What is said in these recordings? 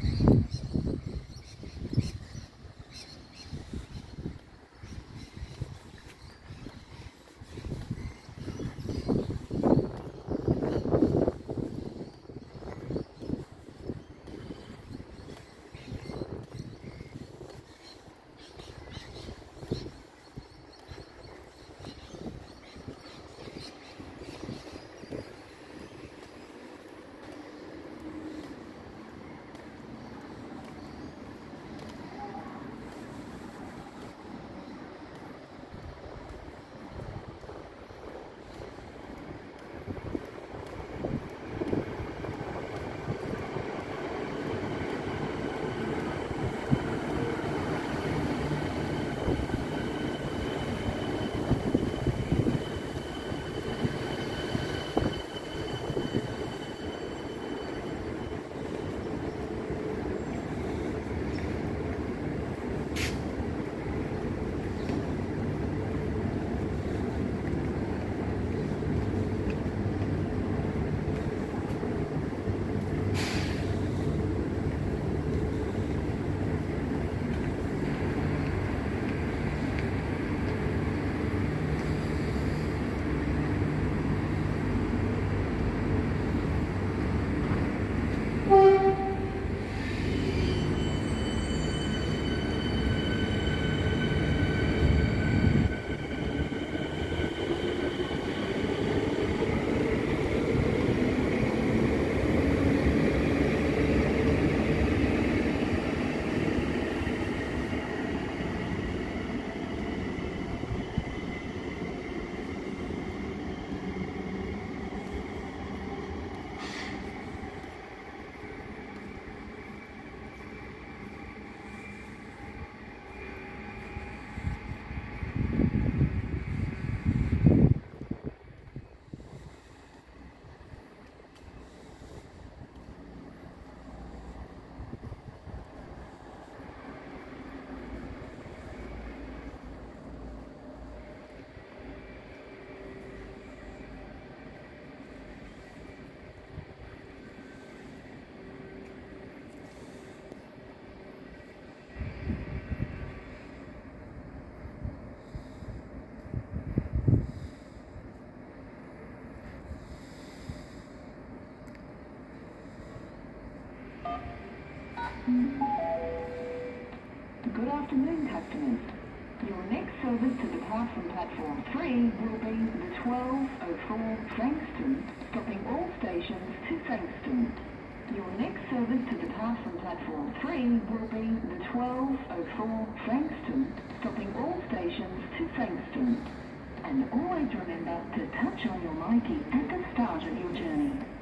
Good afternoon, customers. Your next service to depart from platform 3 will be the 1204 Frankston, stopping all stations to Frankston. Your next service to depart from platform 3 will be the 1204 Frankston, stopping all stations to Frankston. And always remember to touch on your myki at the start of your journey.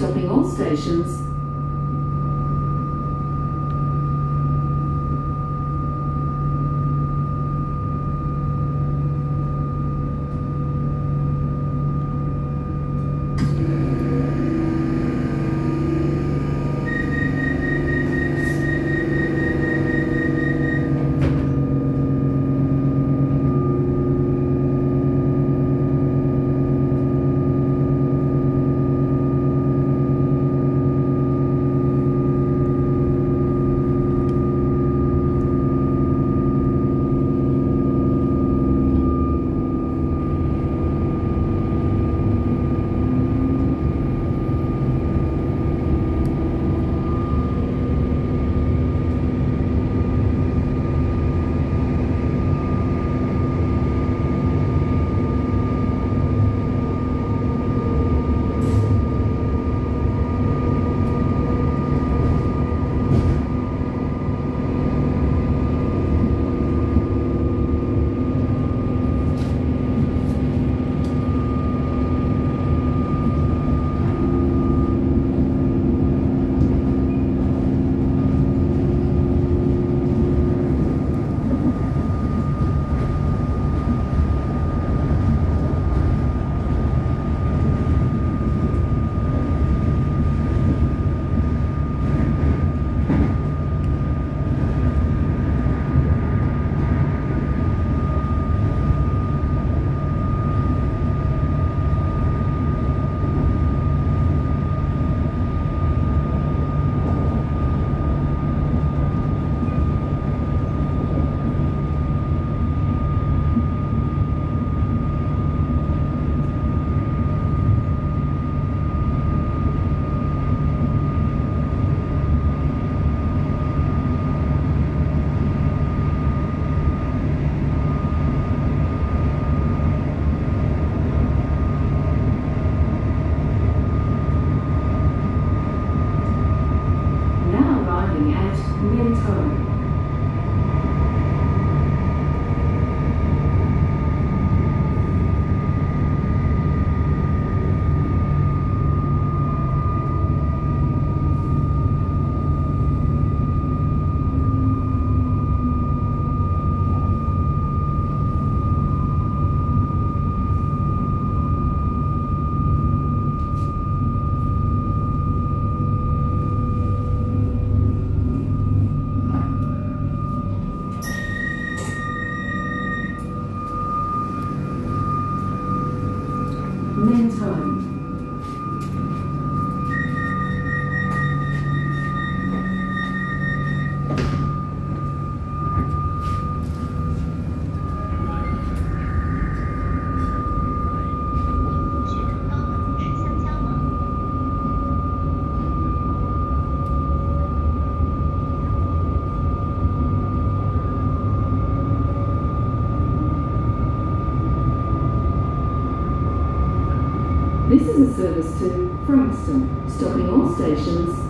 Stopping all stations This is a service to Frankston, stopping all stations.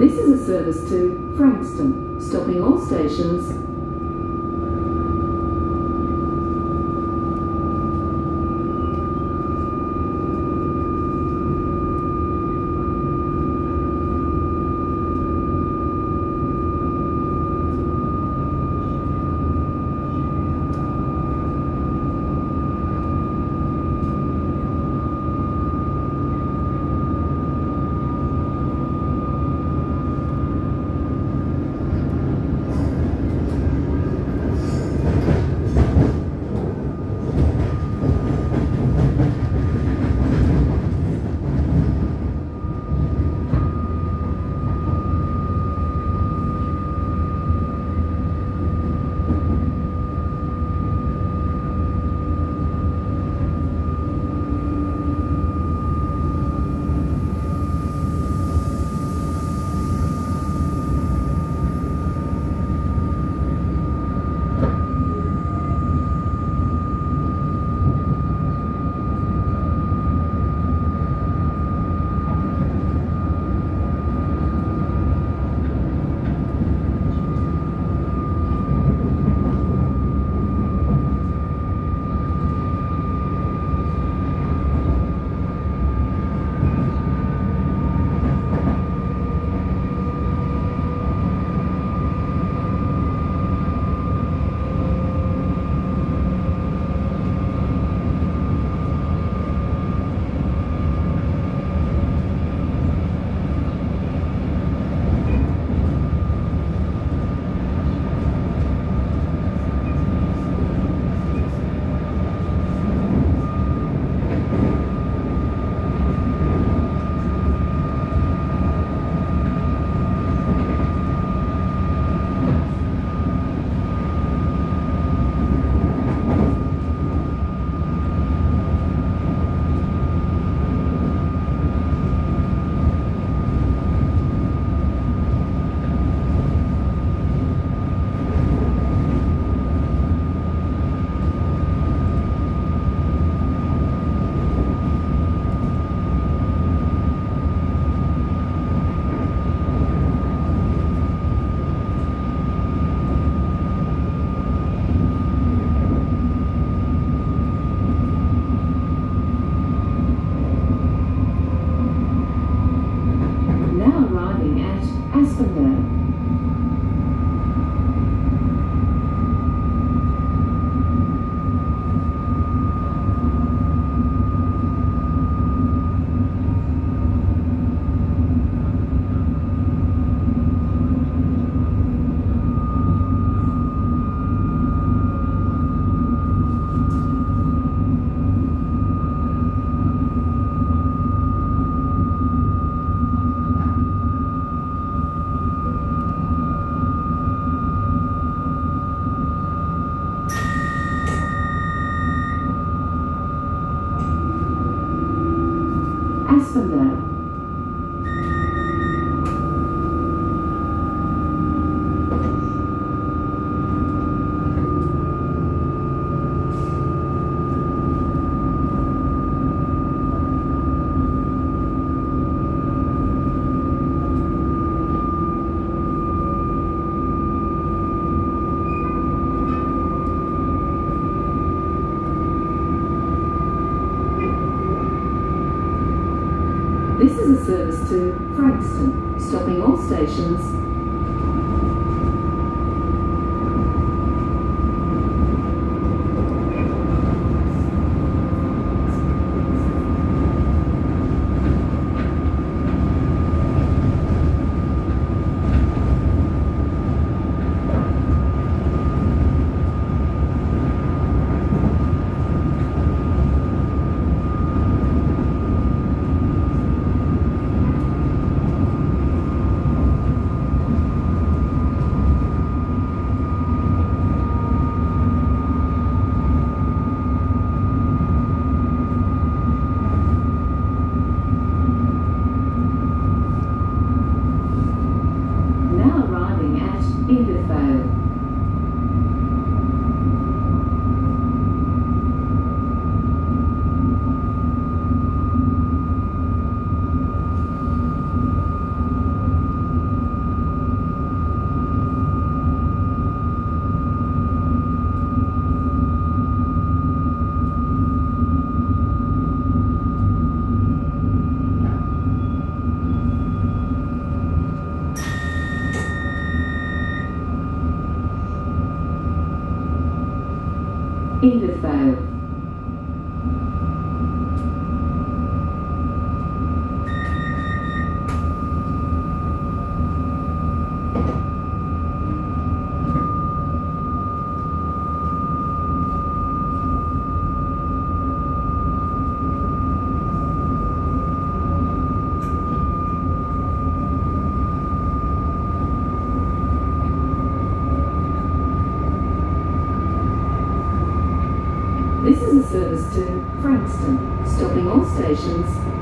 This is a service to Frankston, stopping all stations. Stopping